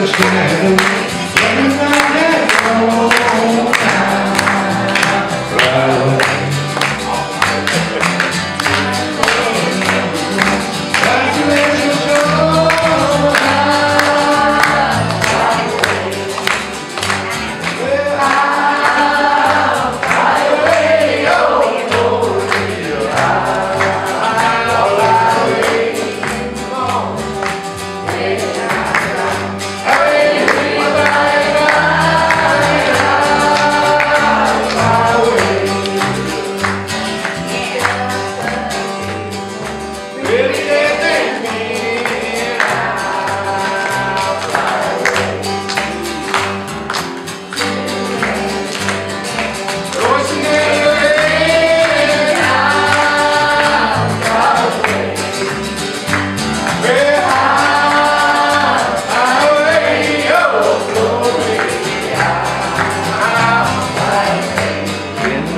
Let me find that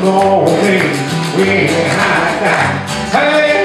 me, we high down. Hey,